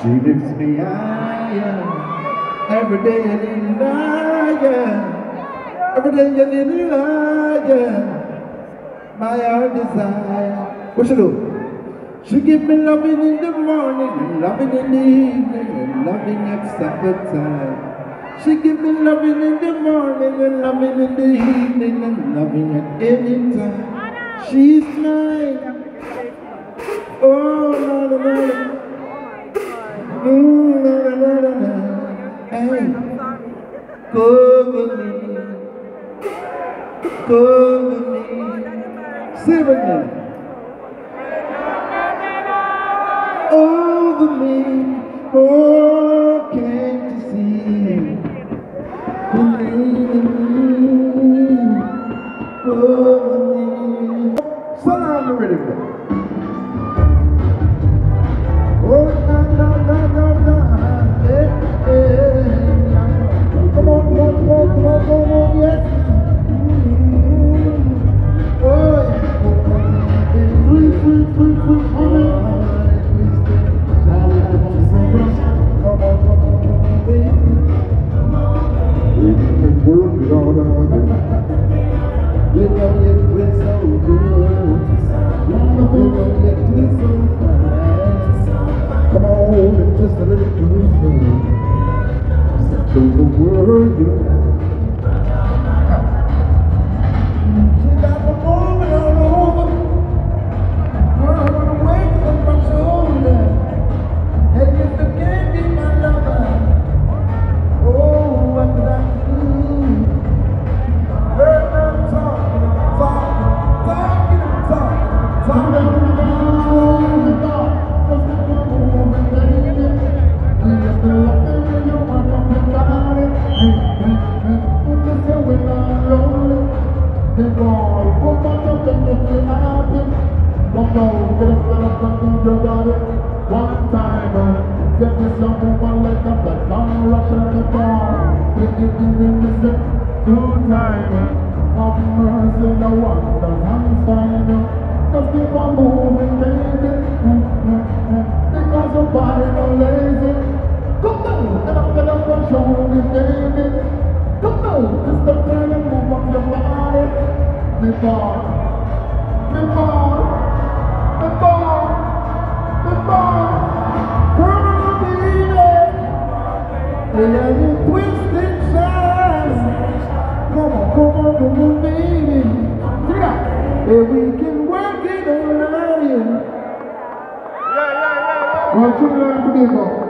She lifts me higher every day a little higher. Every day a little higher. My heart desire. What she do? She give me loving in the morning, and loving in the evening, and loving at supper time. She give me loving in the morning, and loving in the evening, and loving at any time. She's mine. Oh, no, no, no, cover me, cover me. Say it again. Over me, oh, can't you see? Mm, Over me. Salam the rhythm. Come on, just a little two time. uh, Have mercy, no wonder keep on moving, baby. Mm, mm, mm, Because your body no lazy. Come on, get up, get up, and show me, baby. Come on, just the and move up your body. Before. The con el churro del.